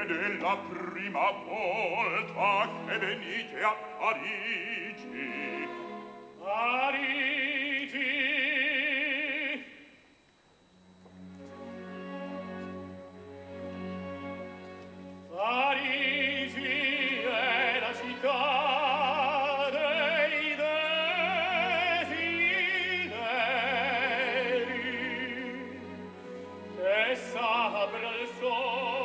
ed è la prima volta che venite a Parigi. Parigi! Parigi è la città Sabra il sole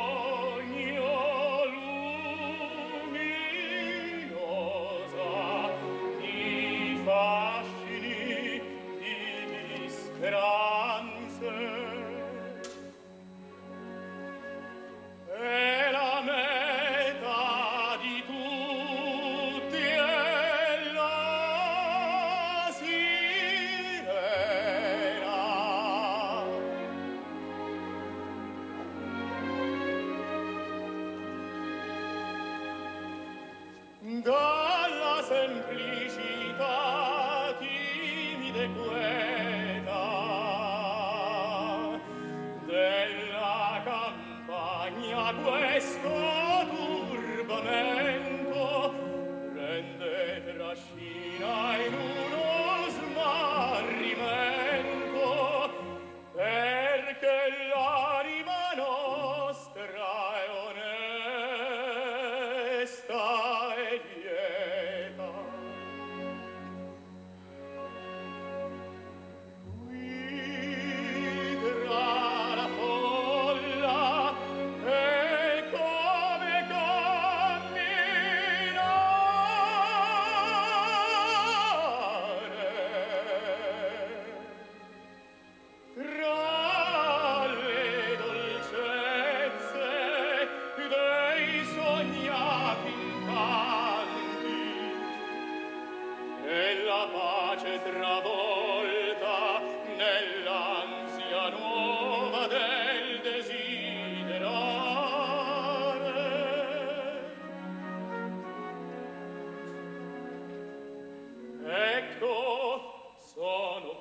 semplicità timida e queta della campagna questo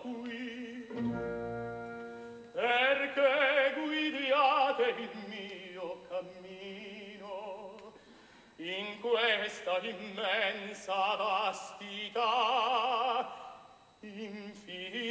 qui. Perché guidiate il mio cammino in questa immensa vastità infinita?